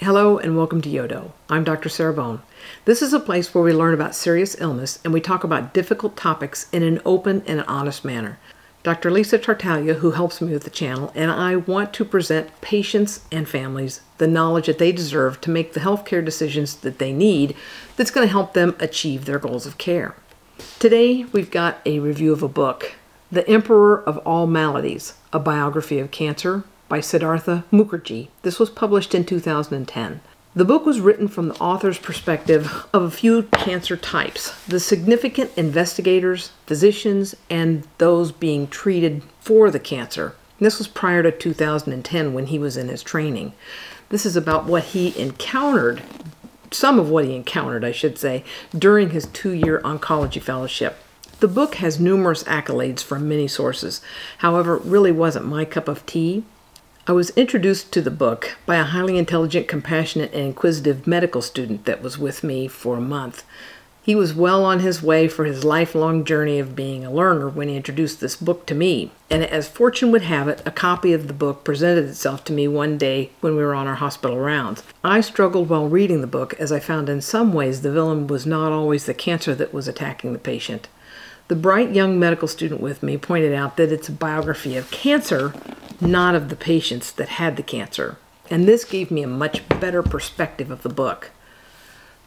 Hello and welcome to Yodo. I'm Dr. Sarah Bohn. This is a place where we learn about serious illness and we talk about difficult topics in an open and honest manner. Dr. Lisa Tartaglia, who helps me with the channel, and I want to present patients and families the knowledge that they deserve to make the healthcare decisions that they need that's going to help them achieve their goals of care. Today, we've got a review of a book, The Emperor of All Maladies, a biography of cancer by Siddhartha Mukherjee. This was published in 2010. The book was written from the author's perspective of a few cancer types, the significant investigators, physicians, and those being treated for the cancer. This was prior to 2010 when he was in his training. This is about what he encountered, some of what he encountered, I should say, during his two year oncology fellowship. The book has numerous accolades from many sources. However, it really wasn't my cup of tea. I was introduced to the book by a highly intelligent, compassionate, and inquisitive medical student that was with me for a month. He was well on his way for his lifelong journey of being a learner when he introduced this book to me. And as fortune would have it, a copy of the book presented itself to me one day when we were on our hospital rounds. I struggled while reading the book as I found in some ways the villain was not always the cancer that was attacking the patient. The bright young medical student with me pointed out that it's a biography of cancer, not of the patients that had the cancer. And this gave me a much better perspective of the book.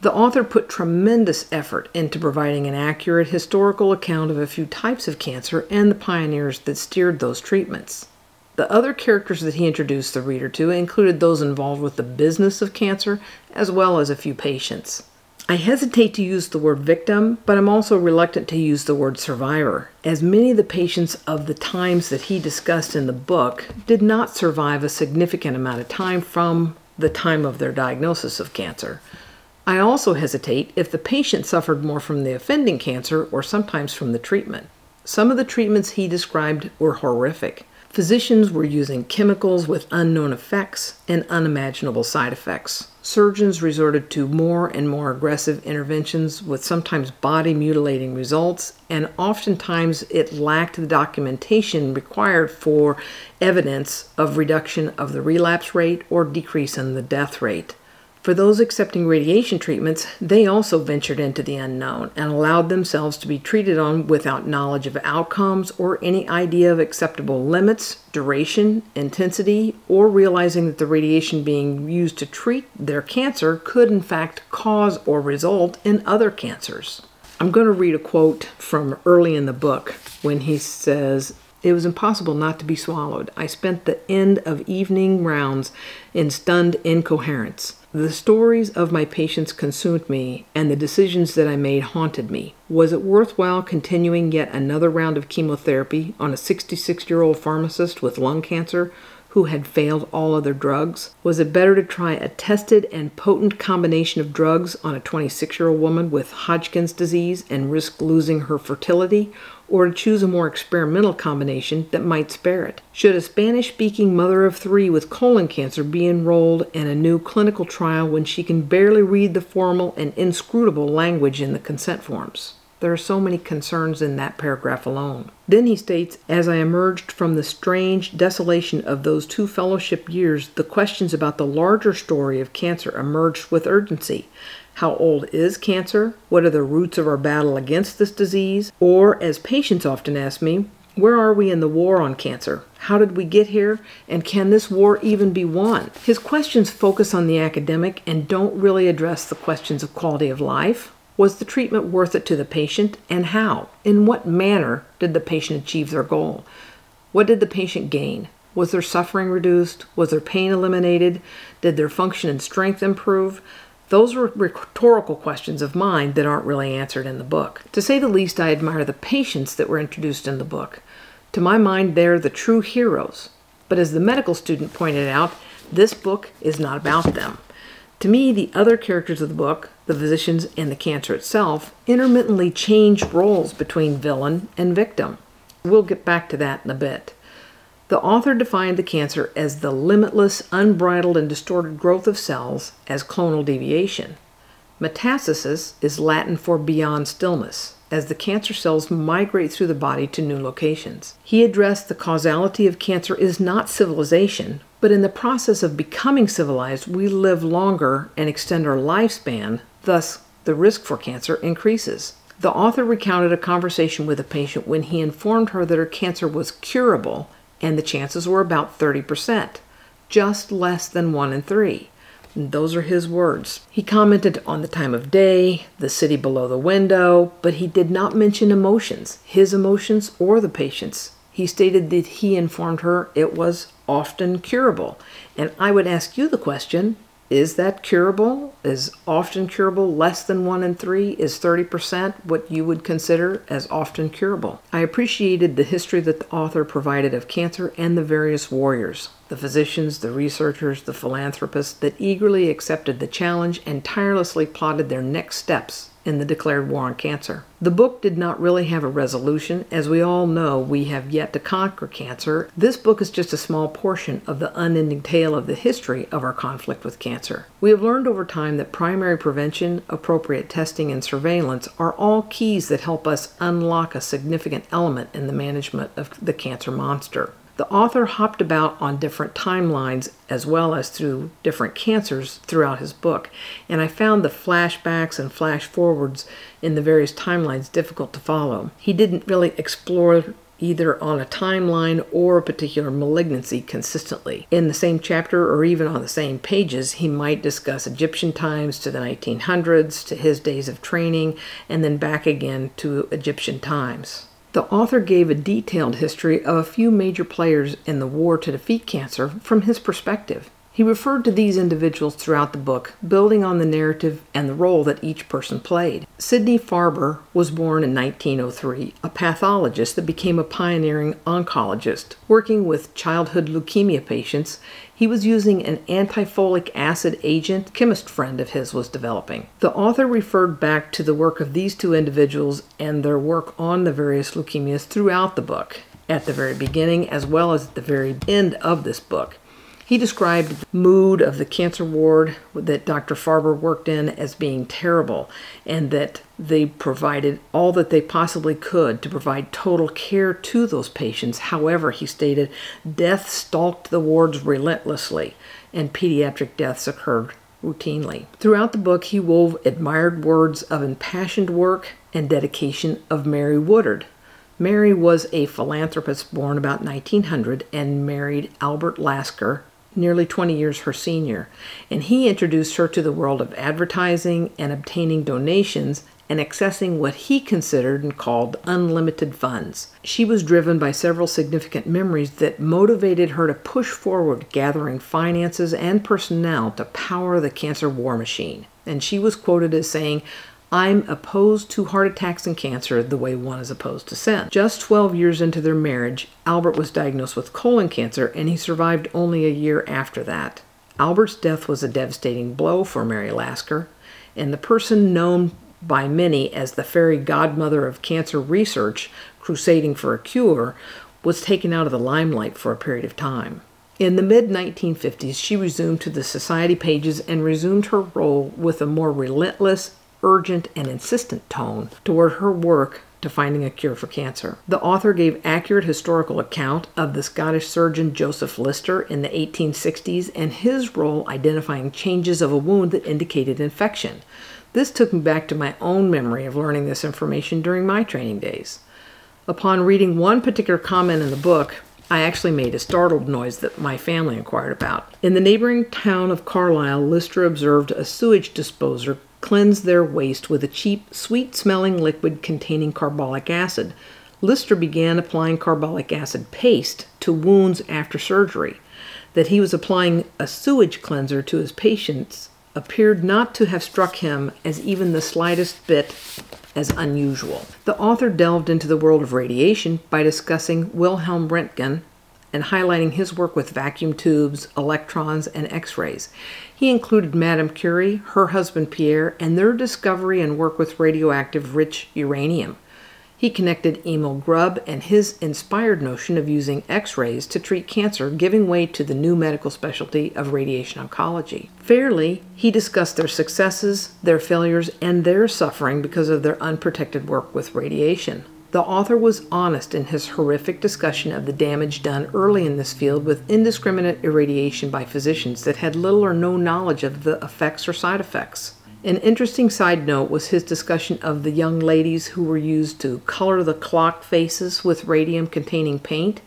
The author put tremendous effort into providing an accurate historical account of a few types of cancer and the pioneers that steered those treatments. The other characters that he introduced the reader to included those involved with the business of cancer as well as a few patients. I hesitate to use the word victim, but I'm also reluctant to use the word survivor, as many of the patients of the times that he discussed in the book did not survive a significant amount of time from the time of their diagnosis of cancer. I also hesitate if the patient suffered more from the offending cancer or sometimes from the treatment. Some of the treatments he described were horrific. Physicians were using chemicals with unknown effects and unimaginable side effects. Surgeons resorted to more and more aggressive interventions with sometimes body mutilating results, and oftentimes it lacked the documentation required for evidence of reduction of the relapse rate or decrease in the death rate. For those accepting radiation treatments, they also ventured into the unknown and allowed themselves to be treated on without knowledge of outcomes or any idea of acceptable limits, duration, intensity, or realizing that the radiation being used to treat their cancer could in fact cause or result in other cancers. I'm going to read a quote from early in the book when he says, it was impossible not to be swallowed. I spent the end of evening rounds in stunned incoherence. The stories of my patients consumed me, and the decisions that I made haunted me. Was it worthwhile continuing yet another round of chemotherapy on a 66 year old pharmacist with lung cancer who had failed all other drugs? Was it better to try a tested and potent combination of drugs on a 26 year old woman with Hodgkin's disease and risk losing her fertility? Or to choose a more experimental combination that might spare it? Should a Spanish speaking mother of three with colon cancer be enrolled in a new clinical trial when she can barely read the formal and inscrutable language in the consent forms? There are so many concerns in that paragraph alone. Then he states, As I emerged from the strange desolation of those two fellowship years, the questions about the larger story of cancer emerged with urgency. How old is cancer? What are the roots of our battle against this disease? Or, as patients often ask me, where are we in the war on cancer? How did we get here? And can this war even be won? His questions focus on the academic and don't really address the questions of quality of life, was the treatment worth it to the patient, and how? In what manner did the patient achieve their goal? What did the patient gain? Was their suffering reduced? Was their pain eliminated? Did their function and strength improve? Those are rhetorical questions of mine that aren't really answered in the book. To say the least, I admire the patients that were introduced in the book. To my mind, they're the true heroes. But as the medical student pointed out, this book is not about them. To me, the other characters of the book, the physicians and the cancer itself, intermittently change roles between villain and victim. We'll get back to that in a bit. The author defined the cancer as the limitless, unbridled, and distorted growth of cells as clonal deviation. Metastasis is Latin for beyond stillness, as the cancer cells migrate through the body to new locations. He addressed the causality of cancer is not civilization, But in the process of becoming civilized, we live longer and extend our lifespan, thus, the risk for cancer increases. The author recounted a conversation with a patient when he informed her that her cancer was curable and the chances were about 30%, just less than 1 in 3. Those are his words. He commented on the time of day, the city below the window, but he did not mention emotions, his emotions or the patient's. He stated that he informed her it was often curable. And I would ask you the question is that curable? Is often curable less than 1 in 3? Is 30% what you would consider as often curable? I appreciated the history that the author provided of cancer and the various warriors the physicians, the researchers, the philanthropists that eagerly accepted the challenge and tirelessly plotted their next steps in the declared war on cancer. The book did not really have a resolution. As we all know, we have yet to conquer cancer. This book is just a small portion of the unending tale of the history of our conflict with cancer. We have learned over time that primary prevention, appropriate testing, and surveillance are all keys that help us unlock a significant element in the management of the cancer monster. The author hopped about on different timelines as well as through different cancers throughout his book, and I found the flashbacks and flash forwards in the various timelines difficult to follow. He didn't really explore either on a timeline or a particular malignancy consistently. In the same chapter or even on the same pages, he might discuss Egyptian times to the 1900s, to his days of training, and then back again to Egyptian times. The author gave a detailed history of a few major players in the war to defeat cancer from his perspective. He referred to these individuals throughout the book, building on the narrative and the role that each person played. Sidney Farber was born in 1903, a pathologist that became a pioneering oncologist. Working with childhood leukemia patients, he was using an antifolic acid agent a chemist friend of his was developing. The author referred back to the work of these two individuals and their work on the various leukemias throughout the book, at the very beginning as well as at the very end of this book. He described the mood of the cancer ward that Dr. Farber worked in as being terrible and that they provided all that they possibly could to provide total care to those patients. However, he stated, death stalked the wards relentlessly and pediatric deaths occurred routinely. Throughout the book, he wove admired words of impassioned work and dedication of Mary Woodard. Mary was a philanthropist born about 1900 and married Albert Lasker, nearly 20 years her senior, and he introduced her to the world of advertising and obtaining donations and accessing what he considered and called unlimited funds. She was driven by several significant memories that motivated her to push forward gathering finances and personnel to power the cancer war machine. And she was quoted as saying, I'm opposed to heart attacks and cancer the way one is opposed to sin. Just 12 years into their marriage, Albert was diagnosed with colon cancer and he survived only a year after that. Albert's death was a devastating blow for Mary Lasker, and the person known by many as the fairy godmother of cancer research, crusading for a cure, was taken out of the limelight for a period of time. In the mid 1950s, she resumed to the society pages and resumed her role with a more relentless urgent, and insistent tone toward her work to finding a cure for cancer. The author gave accurate historical account of the Scottish surgeon Joseph Lister in the 1860s and his role identifying changes of a wound that indicated infection. This took me back to my own memory of learning this information during my training days. Upon reading one particular comment in the book, I actually made a startled noise that my family inquired about. In the neighboring town of Carlisle, Lister observed a sewage disposer cleanse their waste with a cheap, sweet smelling liquid containing carbolic acid. Lister began applying carbolic acid paste to wounds after surgery. That he was applying a sewage cleanser to his patients appeared not to have struck him as even the slightest bit as unusual. The author delved into the world of radiation by discussing Wilhelm Röntgen and highlighting his work with vacuum tubes, electrons, and X rays. He included Madame Curie, her husband Pierre, and their discovery and work with radioactive rich uranium. He connected Emil Grubbe and his inspired notion of using X rays to treat cancer, giving way to the new medical specialty of radiation oncology. Fairly, he discussed their successes, their failures, and their suffering because of their unprotected work with radiation. The author was honest in his horrific discussion of the damage done early in this field with indiscriminate irradiation by physicians that had little or no knowledge of the effects or side effects. An interesting side note was his discussion of the young ladies who were used to color the clock faces with radium containing paint.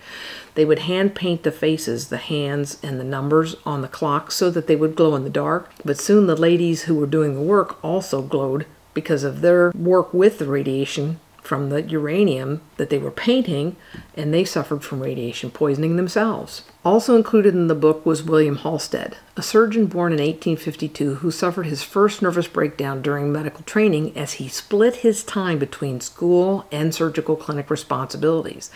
They would hand paint the faces, the hands, and the numbers on the clock so that they would glow in the dark. But soon the ladies who were doing the work also glowed because of their work with the radiation from the uranium that they were painting, and they suffered from radiation poisoning themselves. Also included in the book was William Halsted, a surgeon born in 1852 who suffered his first nervous breakdown during medical training as he split his time between school and surgical clinic responsibilities.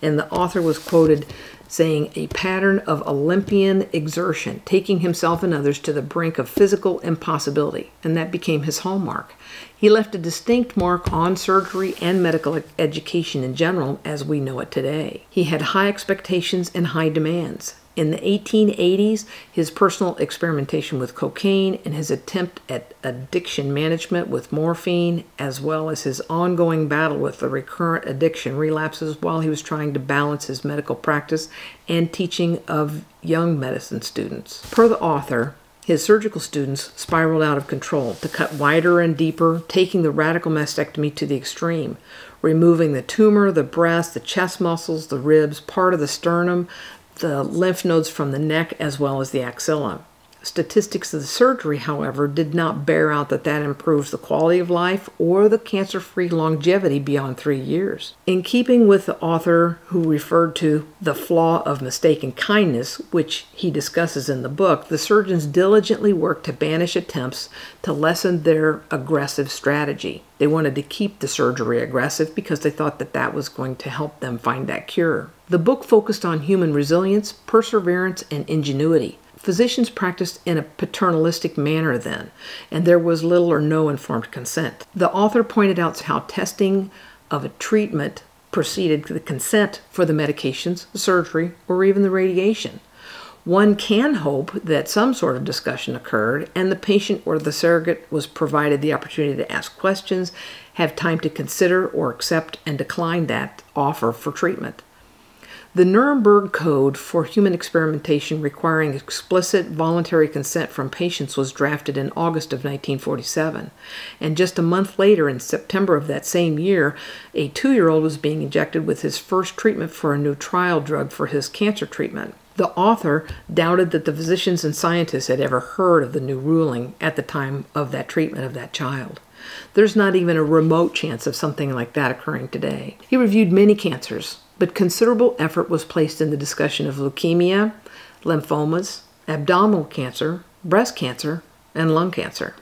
And the author was quoted saying a pattern of Olympian exertion, taking himself and others to the brink of physical impossibility, and that became his hallmark. He left a distinct mark on surgery and medical education in general as we know it today. He had high expectations and high demands. In the 1880s, his personal experimentation with cocaine and his attempt at addiction management with morphine, as well as his ongoing battle with the recurrent addiction relapses while he was trying to balance his medical practice and teaching of young medicine students. Per the author, his surgical students spiraled out of control to cut wider and deeper, taking the radical mastectomy to the extreme, removing the tumor, the breast, the chest muscles, the ribs, part of the sternum, the lymph nodes from the neck, as well as the axilla. Statistics of the surgery, however, did not bear out that that improves the quality of life or the cancer free longevity beyond three years. In keeping with the author who referred to the flaw of mistaken kindness, which he discusses in the book, the surgeons diligently worked to banish attempts to lessen their aggressive strategy. They wanted to keep the surgery aggressive because they thought that that was going to help them find that cure. The book focused on human resilience, perseverance, and ingenuity. Physicians practiced in a paternalistic manner then, and there was little or no informed consent. The author pointed out how testing of a treatment preceded the consent for the medications, the surgery, or even the radiation. One can hope that some sort of discussion occurred and the patient or the surrogate was provided the opportunity to ask questions, have time to consider or accept and decline that offer for treatment. The Nuremberg Code for Human Experimentation requiring explicit voluntary consent from patients was drafted in August of 1947. And just a month later, in September of that same year, a two year old was being injected with his first treatment for a new trial drug for his cancer treatment. The author doubted that the physicians and scientists had ever heard of the new ruling at the time of that treatment of that child. There's not even a remote chance of something like that occurring today. He reviewed many cancers, but considerable effort was placed in the discussion of leukemia, lymphomas, abdominal cancer, breast cancer, and lung cancer.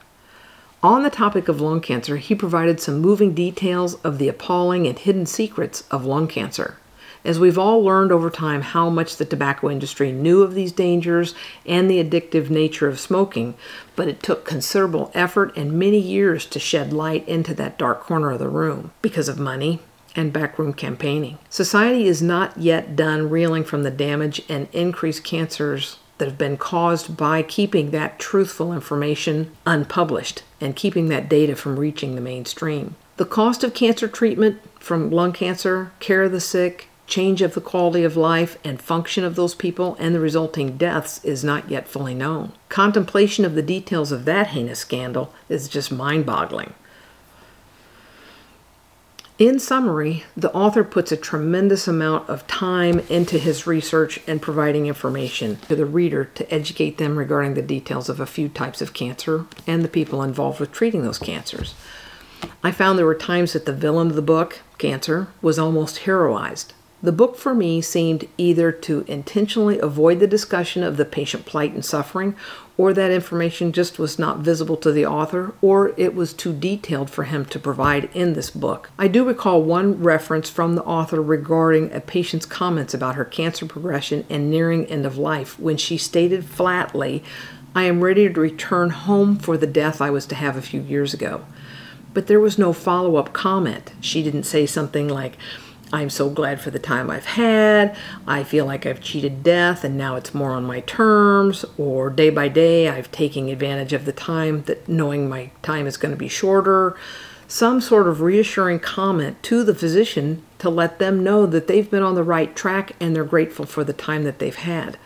On the topic of lung cancer, he provided some moving details of the appalling and hidden secrets of lung cancer. As we've all learned over time how much the tobacco industry knew of these dangers and the addictive nature of smoking, but it took considerable effort and many years to shed light into that dark corner of the room because of money, and backroom campaigning. Society is not yet done reeling from the damage and increased cancers that have been caused by keeping that truthful information unpublished and keeping that data from reaching the mainstream. The cost of cancer treatment from lung cancer, care of the sick, change of the quality of life and function of those people, and the resulting deaths is not yet fully known. Contemplation of the details of that heinous scandal is just mind boggling. In summary, the author puts a tremendous amount of time into his research and providing information to the reader to educate them regarding the details of a few types of cancer and the people involved with treating those cancers. I found there were times that the villain of the book, Cancer, was almost heroized. The book for me seemed either to intentionally avoid the discussion of the patient plight and suffering, or that information just was not visible to the author, or it was too detailed for him to provide in this book. I do recall one reference from the author regarding a patient's comments about her cancer progression and nearing end of life when she stated flatly, I am ready to return home for the death I was to have a few years ago. But there was no follow up comment. She didn't say something like, I'm so glad for the time I've had. I feel like I've cheated death and now it's more on my terms. Or day by day, I've taken advantage of the time that knowing my time is going to be shorter. some sort of reassuring comment to the physician to let them know that they've been on the right track and they're grateful for the time that they've had.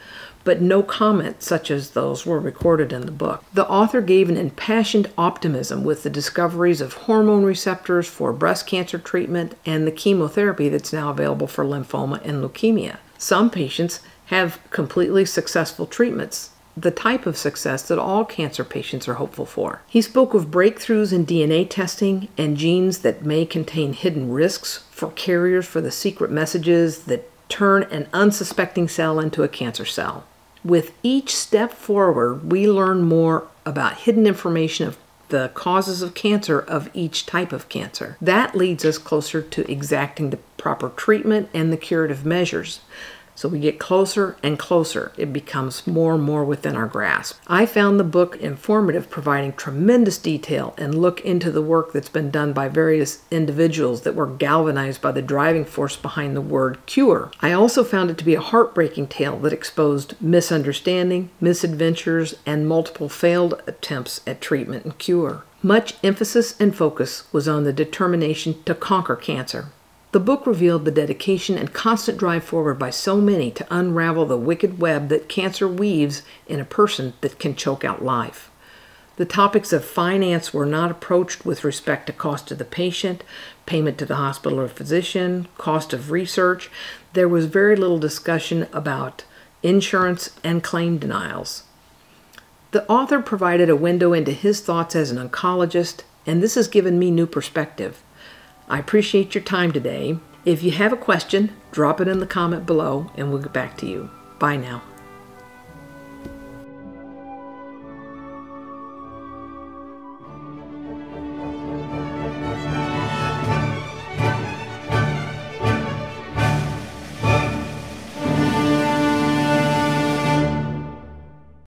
But no comments such as those were recorded in the book. The author gave an impassioned optimism with the discoveries of hormone receptors for breast cancer treatment and the chemotherapy that's now available for lymphoma and leukemia. Some patients have completely successful treatments the type of success that all cancer patients are hopeful for. He spoke of breakthroughs in DNA testing and genes that may contain hidden risks for carriers for the secret messages that turn an unsuspecting cell into a cancer cell. With each step forward, we learn more about hidden information of the causes of cancer of each type of cancer. That leads us closer to exacting the proper treatment and the curative measures. So we get closer and closer. It becomes more and more within our grasp. I found the book informative, providing tremendous detail and look into the work that's been done by various individuals that were galvanized by the driving force behind the word cure. I also found it to be a heartbreaking tale that exposed misunderstanding, misadventures, and multiple failed attempts at treatment and cure. Much emphasis and focus was on the determination to conquer cancer. The book revealed the dedication and constant drive forward by so many to unravel the wicked web that cancer weaves in a person that can choke out life. The topics of finance were not approached with respect to cost to the patient, payment to the hospital or physician, cost of research. There was very little discussion about insurance and claim denials. The author provided a window into his thoughts as an oncologist, and this has given me new perspective. I appreciate your time today. If you have a question, drop it in the comment below and we'll get back to you. Bye now.